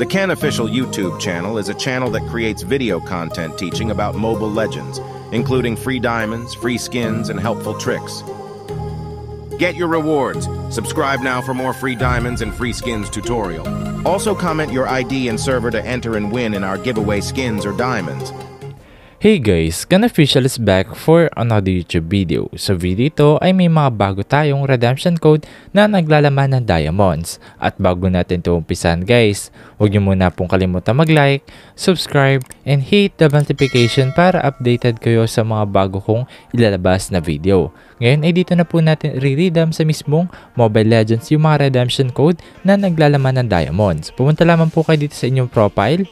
The Ken Official YouTube channel is a channel that creates video content teaching about Mobile Legends, including free diamonds, free skins, and helpful tricks. Get your rewards. Subscribe now for more free diamonds and free skins tutorial. Also comment your ID and server to enter and win in our giveaway skins or diamonds. Hey guys, Gun Official is back for another YouTube video. Sa video ito ay may mga bago tayong redemption code na naglalaman ng diamonds. At bago natin ito umpisan guys, huwag niyo muna pong kalimutan mag-like, subscribe, and hit the notification para updated kayo sa mga bago kong ilalabas na video. Ngayon ay dito na po natin re-redeem sa mismong Mobile Legends yung mga redemption code na naglalaman ng diamonds. Pumunta lamang po kayo dito sa inyong profile,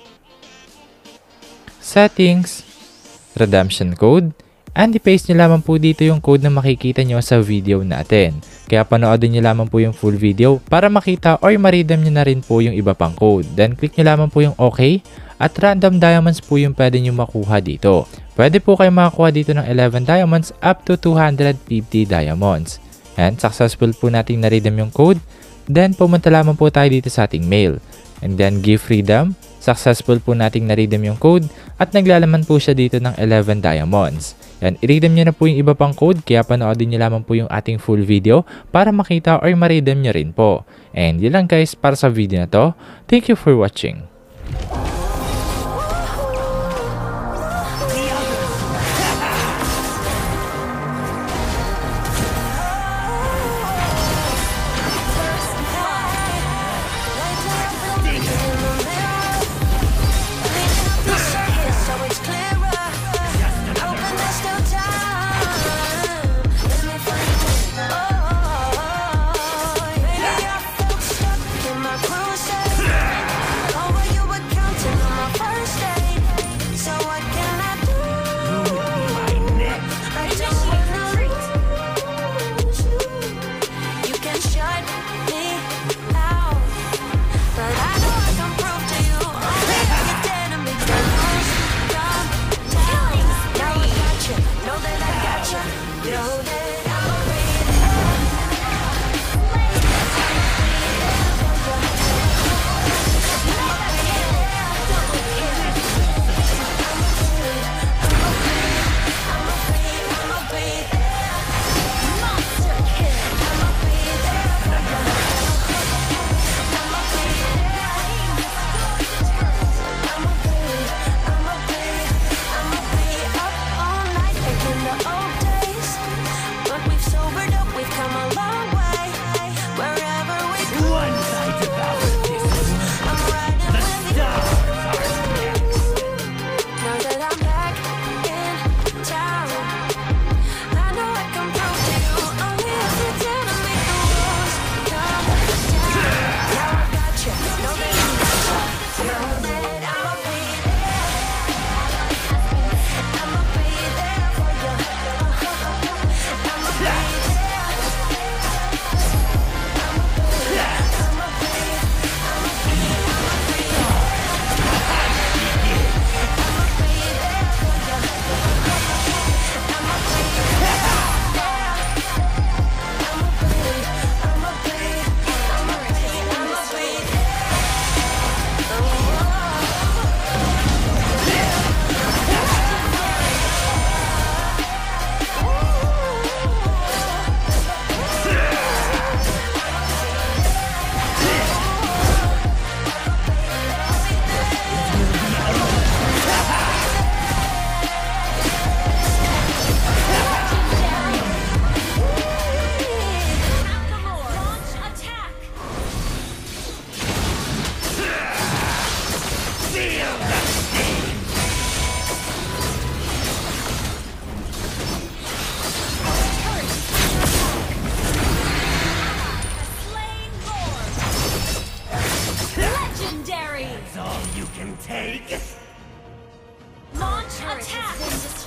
settings, redemption code, and i-paste nyo lamang po dito yung code na makikita nyo sa video natin. Kaya panoodin nyo lamang po yung full video para makita or ma-redeem nyo na rin po yung iba pang code. Then click nyo lamang po yung OK at random diamonds po yung pwede nyo makuha dito. Pwede po kayo makakuha dito ng 11 diamonds up to 250 diamonds. And successful po nating na-redeem yung code. Then pumunta lamang po tayo dito sa ating mail. And then give freedom Successful po nating na-redeem yung code at naglalaman po siya dito ng 11 diamonds. Yan, i-redeem nyo na po yung iba pang code kaya panoodin nyo lamang po yung ating full video para makita or ma-redeem nyo rin po. And yun lang guys para sa video na to. Thank you for watching. about it. Take! Launch attack!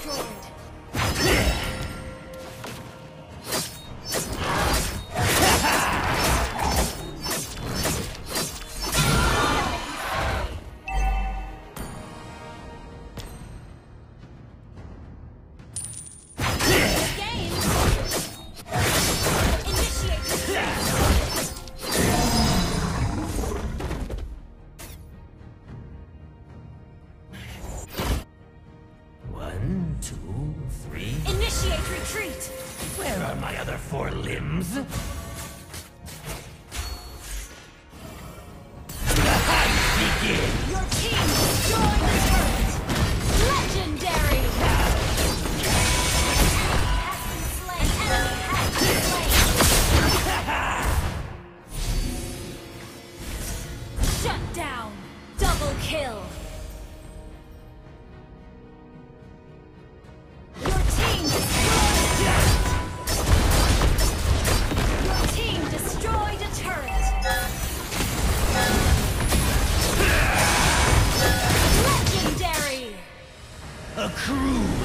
Where are my other four limbs? crew.